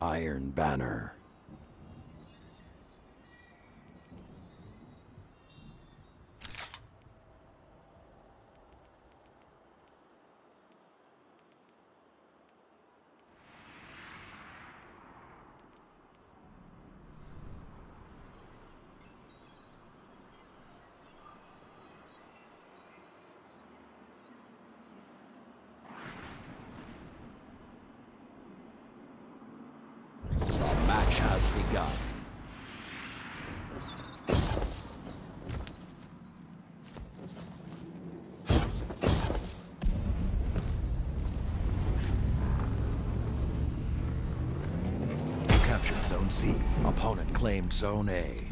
Iron Banner. Begun. You captured Zone C. Opponent claimed Zone A.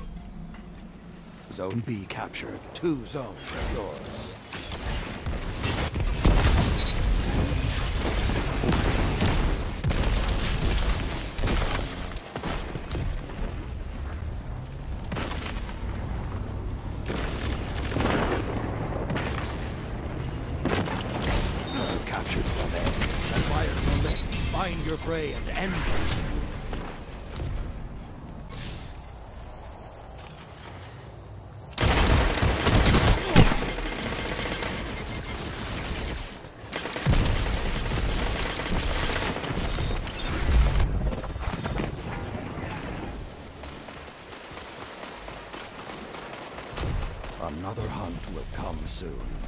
Zone B captured. Two zones are yours. Prey and end it. Another hunt will come soon.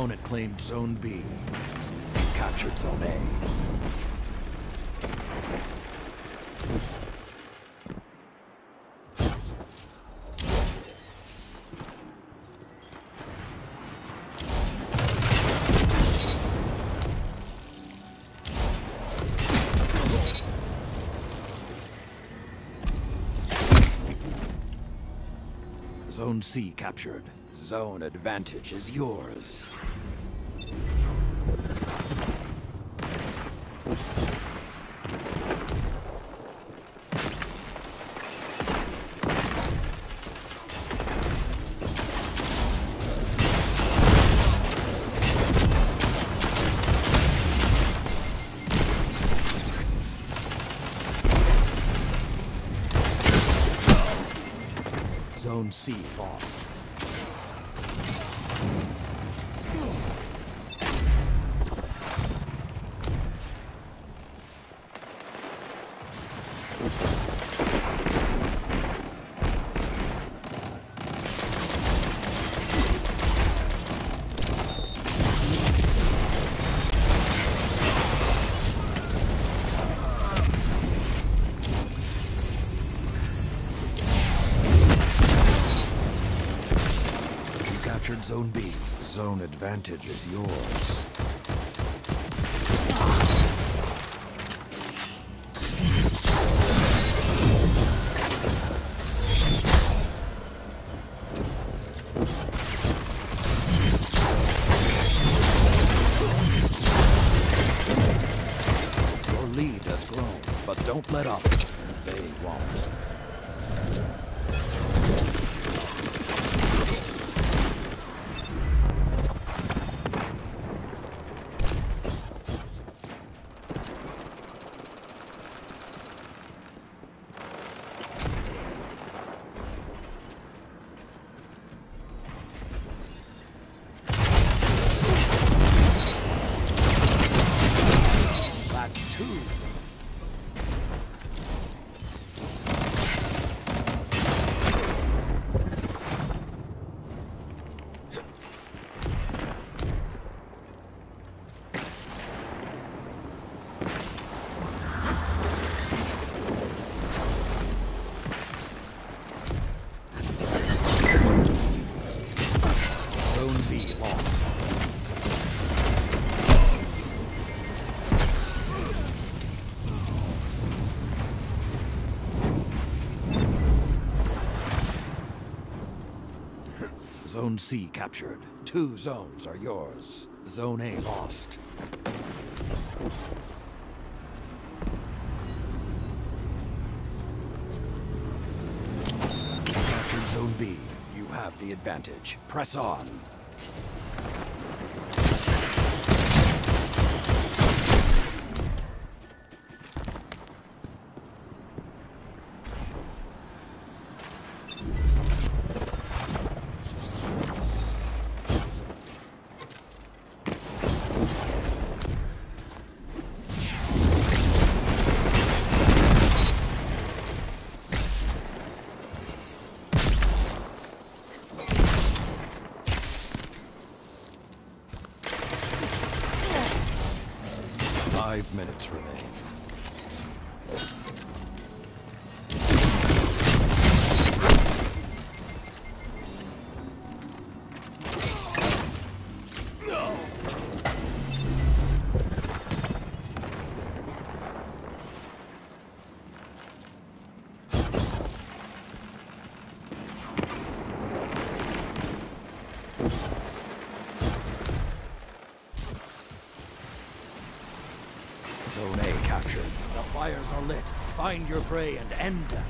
Opponent claimed Zone B. Captured Zone A. Zone C captured. Zone advantage is yours. Zone C lost. Captured Zone B. Zone advantage is yours. Your lead has grown, but don't let up. They won't. Zone C captured. Two zones are yours. Zone A lost. Captured Zone B. You have the advantage. Press on. Remain. A captured. The fires are lit. Find your prey and end them.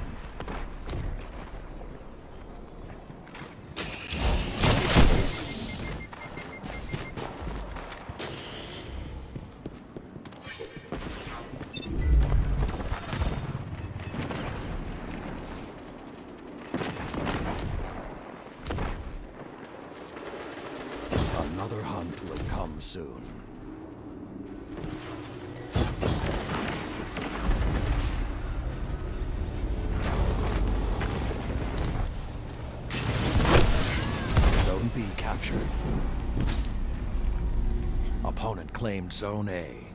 Another hunt will come soon. Claimed Zone A.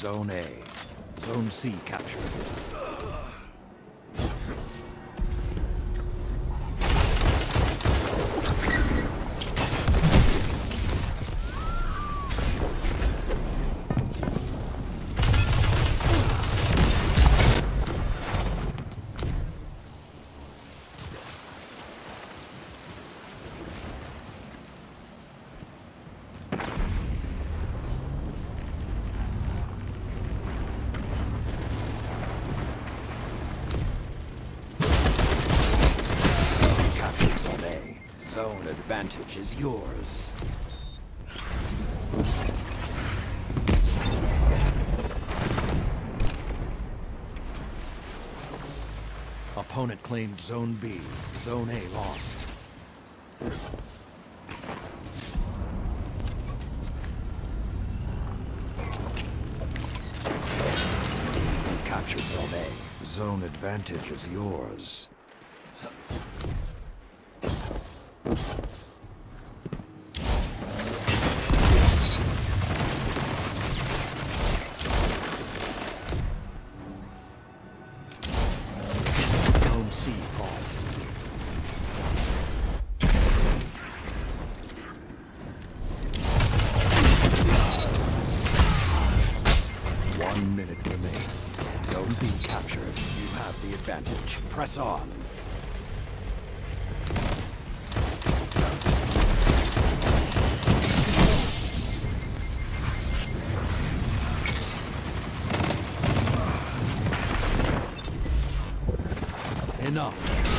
Zone A. Zone C captured. Zone advantage is yours. Opponent claimed Zone B. Zone A lost. Captured Zone A. Zone advantage is yours. Press on. Enough.